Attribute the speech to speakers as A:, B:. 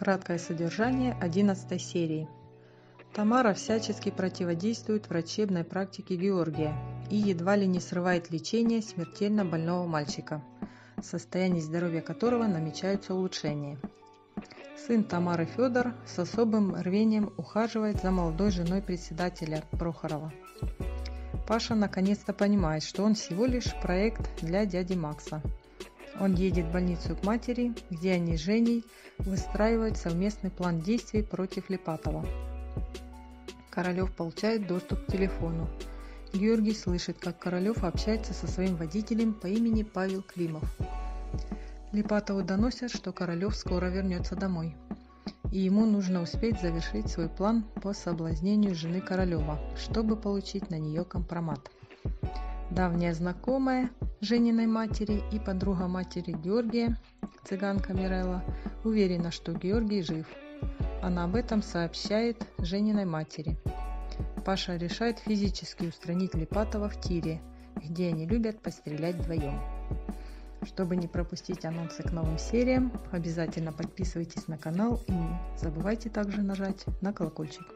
A: Краткое содержание 11 серии. Тамара всячески противодействует врачебной практике Георгия и едва ли не срывает лечение смертельно больного мальчика, в состоянии здоровья которого намечаются улучшения. Сын Тамары Федор с особым рвением ухаживает за молодой женой председателя Прохорова. Паша наконец-то понимает, что он всего лишь проект для дяди Макса – он едет в больницу к матери, где они с Женей выстраивают совместный план действий против Липатова. Королев получает доступ к телефону. Георгий слышит, как Королев общается со своим водителем по имени Павел Климов. Липатову доносят, что Королев скоро вернется домой. И ему нужно успеть завершить свой план по соблазнению жены Королева, чтобы получить на нее компромат. Давняя знакомая Жениной матери и подруга матери Георгия, цыганка Мирелла, уверена, что Георгий жив. Она об этом сообщает Жениной матери. Паша решает физически устранить Липатова в тире, где они любят пострелять вдвоем. Чтобы не пропустить анонсы к новым сериям, обязательно подписывайтесь на канал и не забывайте также нажать на колокольчик.